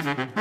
Mm-hmm.